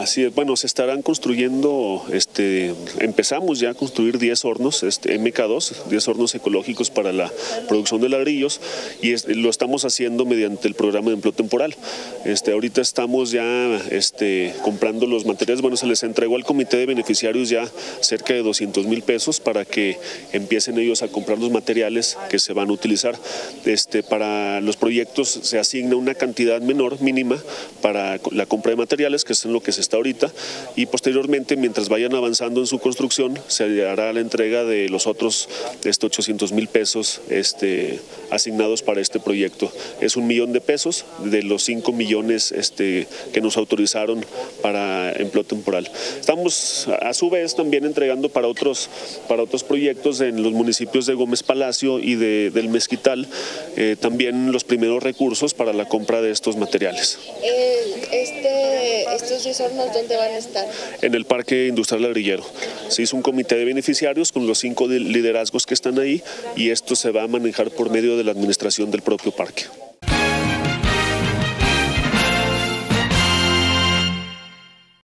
Así es, bueno, se estarán construyendo, este, empezamos ya a construir 10 hornos este, MK2, 10 hornos ecológicos para la producción de ladrillos y lo estamos haciendo mediante el programa de empleo temporal. Este, ahorita estamos ya este, comprando los materiales, bueno, se les entregó al comité de beneficiarios ya cerca de 200 mil pesos para que empiecen ellos a comprar los materiales que se van a utilizar. Este, para los proyectos se asigna una cantidad menor, mínima, para la compra de materiales, que es en lo que se está ahorita, y posteriormente, mientras vayan avanzando en su construcción, se hará la entrega de los otros este, 800 mil pesos este, asignados para este proyecto. Es un millón de pesos de los 5 millones este, que nos autorizaron para empleo temporal. Estamos a su vez también entregando para otros, para otros proyectos en los municipios de Gómez Palacio y de, del Mezquital eh, también los primeros recursos para la compra de estos materiales. Eh, este, ¿Estos 10 hornos dónde van a estar? En el Parque Industrial Ladrillero. Se hizo un comité de beneficiarios con los cinco liderazgos que están ahí y esto se va a manejar por medio de la administración del propio parque.